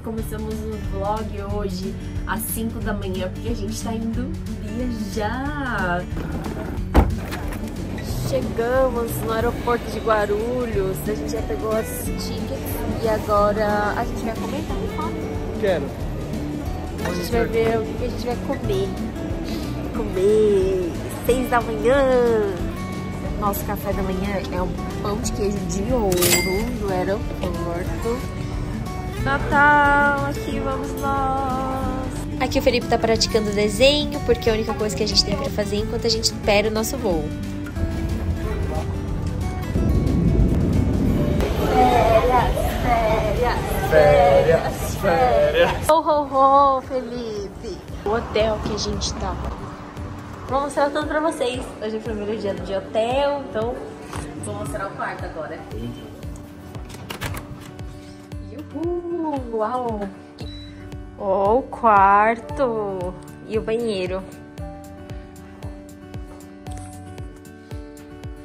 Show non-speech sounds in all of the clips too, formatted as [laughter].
Começamos o vlog hoje às 5 da manhã porque a gente tá indo viajar. Chegamos no aeroporto de Guarulhos, a gente já pegou as tickets e agora a gente vai comer, tá com? Quero. A gente vai ver o que a gente vai comer. Comer 6 da manhã. Nosso café da manhã é um pão de queijo de ouro do aeroporto. Natal, aqui vamos nós. Aqui o Felipe tá praticando desenho, porque é a única coisa que a gente tem pra fazer enquanto a gente espera o nosso voo. Férias, férias, Férias, férias. Ho, ho, ho, Felipe. O hotel que a gente tá. Vou mostrar tudo pra vocês. Hoje é o primeiro dia de hotel, então vou mostrar o quarto agora. Uhul, uau! Oh, o quarto e o banheiro.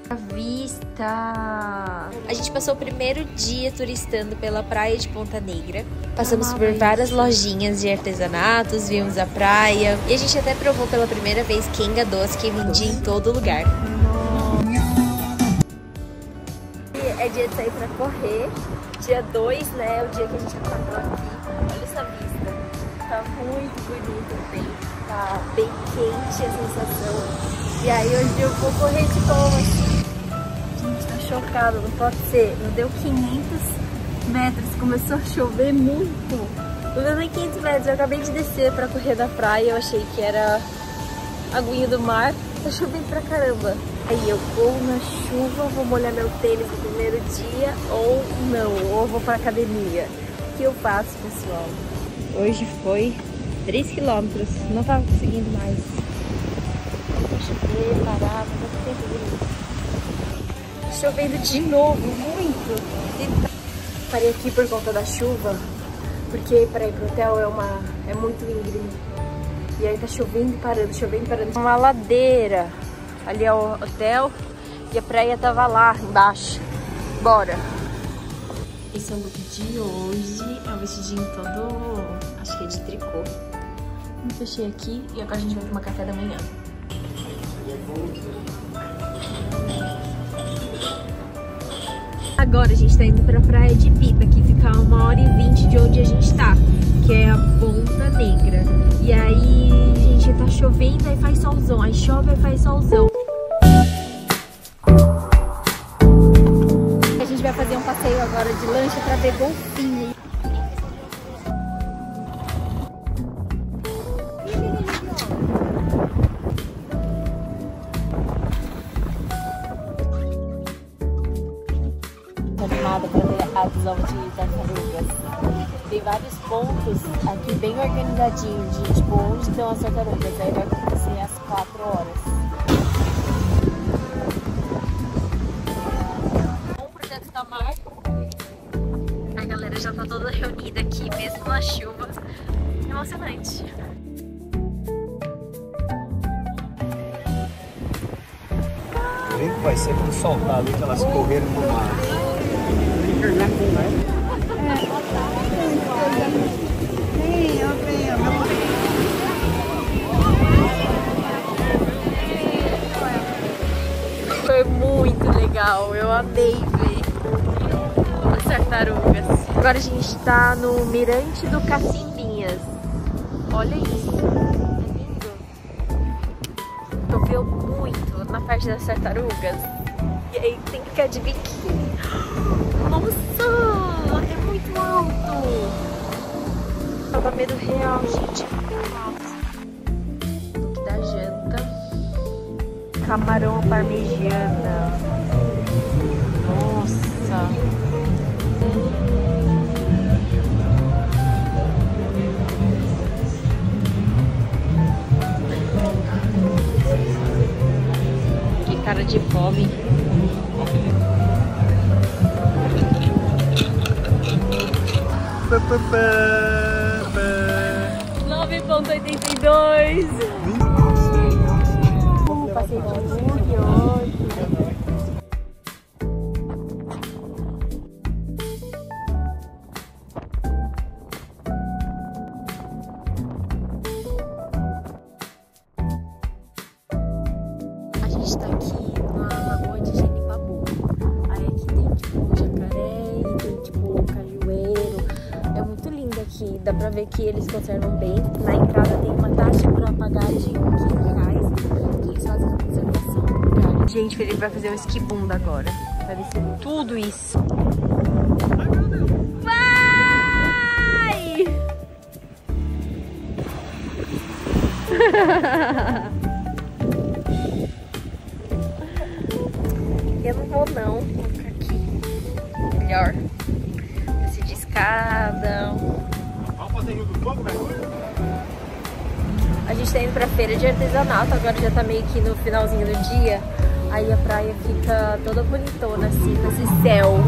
A vista! A gente passou o primeiro dia turistando pela praia de Ponta Negra. Passamos por várias lojinhas de artesanatos, vimos a praia e a gente até provou pela primeira vez quenga doce que vendia em todo lugar. É dia de sair pra correr. Dia 2, né? É o dia que a gente acordou aqui. Olha essa vista. Tá muito bonito o tempo. Tá bem quente a sensação. E aí hoje eu vou correr de boa. Gente, tá chocada, não pode ser. Não deu 500 metros, começou a chover muito. Não deu nem 500 metros, eu acabei de descer pra correr da praia. Eu achei que era aguinha do mar. Tá chovendo pra caramba. Aí eu vou na chuva, vou molhar meu tênis no primeiro dia ou não, ou vou pra academia. O que eu faço, pessoal? Hoje foi 3 quilômetros, não tava conseguindo mais. Vou chover, parar, mas eu tempo bonito. Chovendo de novo, muito. Parei aqui por conta da chuva, porque para ir pro hotel é, uma, é muito íngreme. E aí tá chovendo e parando, chovendo e parando. Uma ladeira. Ali é o hotel e a praia tava lá embaixo. Bora! Esse é o look de hoje. É um vestidinho todo, acho que é de tricô. Me fechei aqui e agora a gente vai tomar café da manhã. Agora a gente tá indo pra praia de Pipa, que fica a uma hora e vinte de onde a gente tá, que é a Ponta Negra. E aí, gente, tá chovendo, aí faz solzão. Aí chove, aí faz solzão. Agora de lancha pra ver golfinho. animada para ver a visão de tartarugas. Tem vários pontos aqui bem organizadinho de tipo onde estão as tartarugas. Aí vai acontecer às 4 horas. Toda reunida aqui, mesmo na chuva. Emocionante. O brinco vai ser quando soltar ali que elas correram no mar. Foi muito legal, eu amei tartarugas. Agora a gente tá no Mirante do Cacimbinhas. Olha isso, é lindo. Choveu muito na parte das tartarugas. E aí tem que ficar de biquíni. Nossa, é muito alto. Tava medo real, gente. Look da janta. Camarão parmegiana. Nossa. jovem. Nove ponto oitenta e dois. Passei de está aqui que dá pra ver que eles conservam bem. Na entrada tem uma taxa pra pagar de 15 reais, que eles fazem a conservação. Gente, o Felipe vai fazer um esquibunda agora. Vai descer tudo isso. Vai! Eu não vou não, vou ficar aqui. Melhor. Descer de escada. A gente tá indo pra feira de artesanato, agora já tá meio que no finalzinho do dia. Aí a praia fica toda bonitona assim, com esse céu.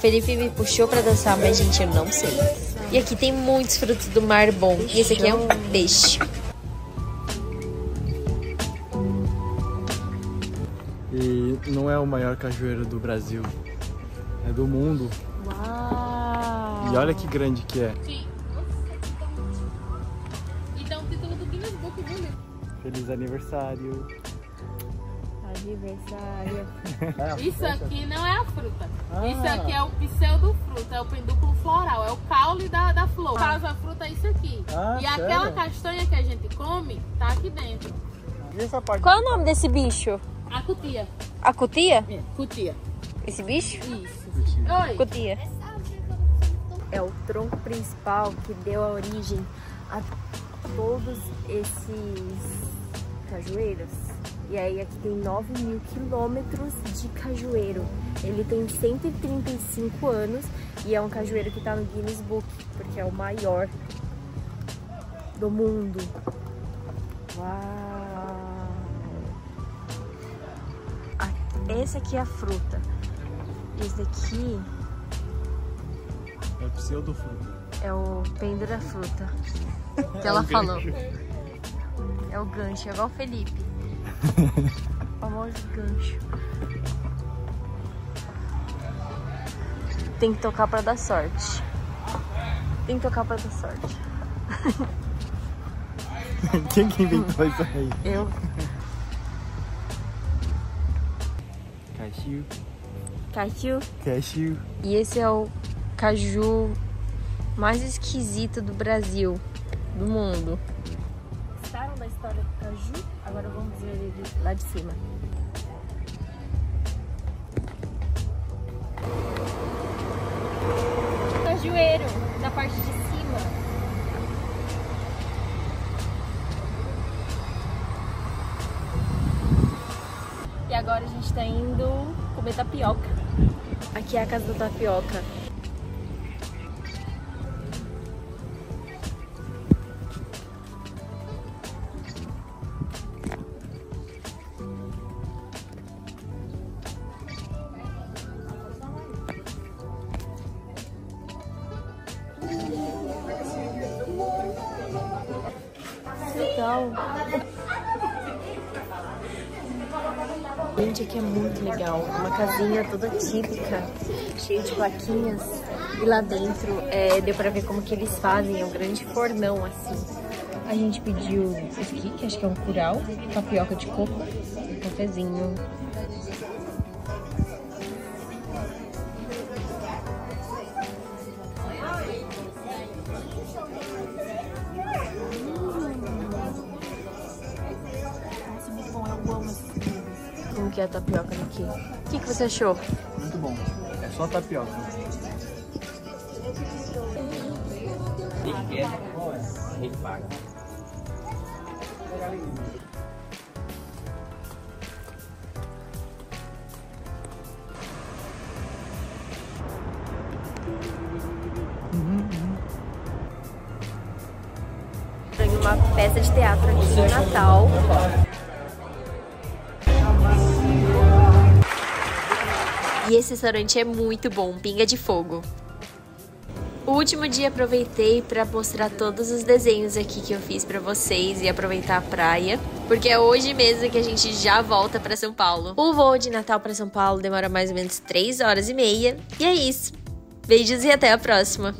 Felipe me puxou pra dançar, mas gente, eu não sei. E aqui tem muitos frutos do mar bom. E esse aqui é um peixe. E não é o maior cajueiro do Brasil, é do mundo. Uau! E olha que grande que é. Sim. E dá um título do Guinness Book? Feliz aniversário. Aniversário. [laughs] Isso aqui não é a fruta. Ah. Isso aqui é o pseudofruto, é o pendúculo floral, é o caule da, da flor. Faz a fruta é isso aqui. Ah, e aquela sério? castanha que a gente come, tá aqui dentro. E essa parte? Qual é o nome desse bicho? A cutia. A cutia? É, cutia. Esse bicho? Isso. Cutia. Oi. Cutia. É o tronco principal que deu a origem a todos esses cajueiros. E aí aqui tem 9 mil quilômetros de cajueiro. Ele tem 135 anos e é um cajueiro que tá no Guinness Book, porque é o maior do mundo. Uau! Ah, Essa aqui é a fruta. Esse daqui É pseudofruto. é o pendura fruta [laughs] que ela falou. É o gancho, é igual o Felipe. [laughs] o famoso gancho. Tem que tocar pra dar sorte. Tem que tocar pra dar sorte. [laughs] Quem que inventou isso aí? Eu. Cashew. Caju. Cashew. E esse é o caju mais esquisito do Brasil, do mundo. Gostaram da história do caju? Agora vamos ver ele lá de cima. Cajueiro, na parte de cima. E agora a gente tá indo comer tapioca. Aqui é a casa da tapioca. Legal. Gente, aqui é muito legal. Uma casinha toda típica, cheia de plaquinhas. E lá dentro é, deu pra ver como que eles fazem, é um grande fornão assim. A gente pediu esse aqui, que acho que é um curau, tapioca de coco, um cafezinho. Como que é a tapioca daqui? O que, que você achou? Muito bom. É só tapioca. Uma peça de teatro aqui no Natal. E esse restaurante é muito bom, pinga de fogo. O último dia aproveitei para mostrar todos os desenhos aqui que eu fiz para vocês e aproveitar a praia, porque é hoje mesmo que a gente já volta para São Paulo. O voo de Natal para São Paulo demora mais ou menos 3 horas e meia. E é isso. Beijos e até a próxima.